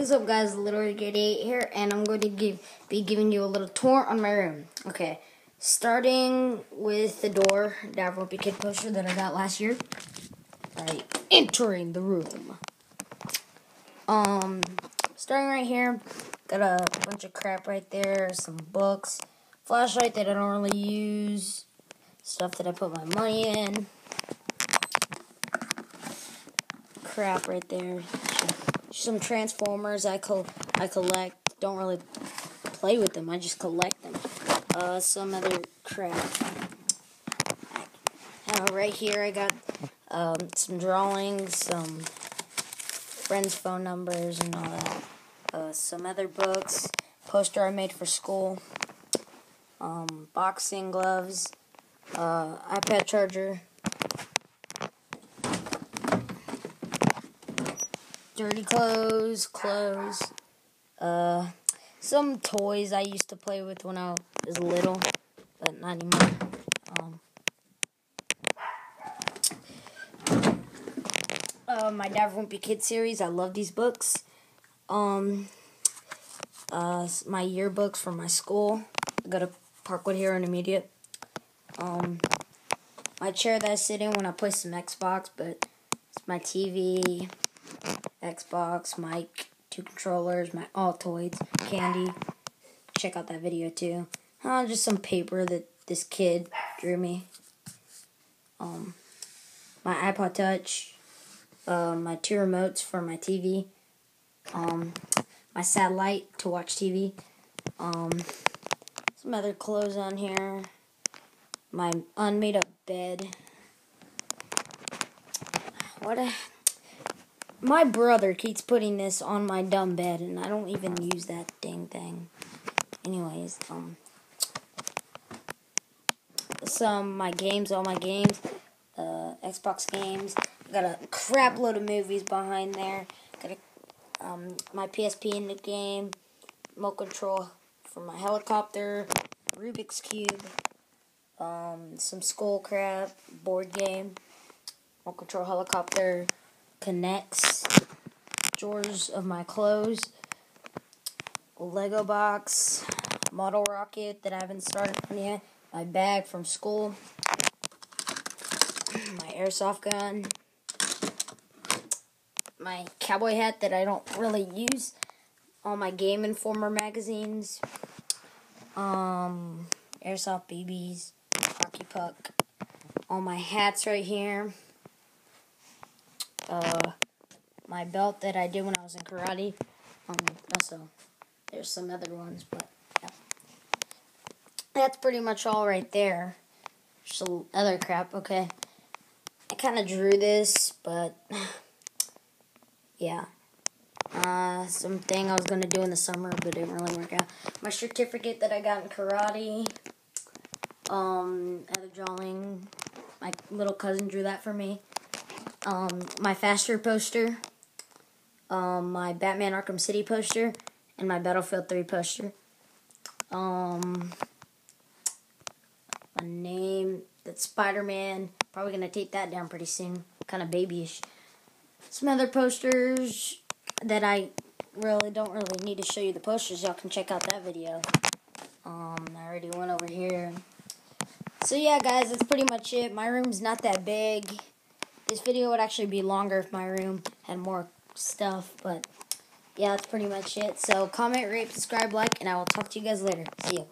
What is up guys, Little 88 here, and I'm going to give be giving you a little tour on my room. Okay, starting with the door, that Wimpy Kid poster that I got last year. Right, entering the room. Um, starting right here, got a bunch of crap right there, some books, flashlight that I don't really use, stuff that I put my money in, crap right there some Transformers I co I collect. Don't really play with them. I just collect them. Uh, some other crap. Uh, right here I got um, some drawings, some friends' phone numbers, and all that. Uh, some other books, poster I made for school, um, boxing gloves, uh, iPad charger. Dirty clothes, clothes, uh, some toys I used to play with when I was little, but not anymore. Um, uh, my Dad Won't Be Kid series, I love these books. Um, uh, my yearbooks from my school. I go to Parkwood Hero Intermediate. Um, my chair that I sit in when I play some Xbox, but it's my TV. Xbox, mic, two controllers, my Altoids, candy. Check out that video too. Uh, just some paper that this kid drew me. Um, my iPod Touch, uh, my two remotes for my TV, um, my satellite to watch TV, um, some other clothes on here, my unmade up bed. What a my brother keeps putting this on my dumb bed, and I don't even use that dang thing. Anyways, um, some my games, all my games, uh, Xbox games. Got a crap load of movies behind there. Got a, um, my PSP in the game, remote control for my helicopter, Rubik's cube, um, some skull crap, board game, remote control helicopter connects, drawers of my clothes, Lego box, model rocket that I haven't started on yet, my bag from school, my airsoft gun, my cowboy hat that I don't really use, all my Game Informer magazines, um, airsoft BBs, hockey puck, all my hats right here uh, my belt that I did when I was in karate. Um, also, there's some other ones, but yeah. that's pretty much all right there. Some other crap, okay. I kind of drew this, but yeah. Uh, something I was gonna do in the summer, but it didn't really work out. My certificate that I got in karate. Um, other drawing. My little cousin drew that for me um, my Faster poster, um, my Batman Arkham City poster, and my Battlefield 3 poster. Um, my name, that's Spider-Man. Probably going to take that down pretty soon. Kind of babyish. Some other posters that I really don't really need to show you the posters. Y'all can check out that video. Um, I already went over here. So yeah, guys, that's pretty much it. My room's not that big. This video would actually be longer if my room had more stuff, but yeah, that's pretty much it. So comment, rate, subscribe, like, and I will talk to you guys later. See you.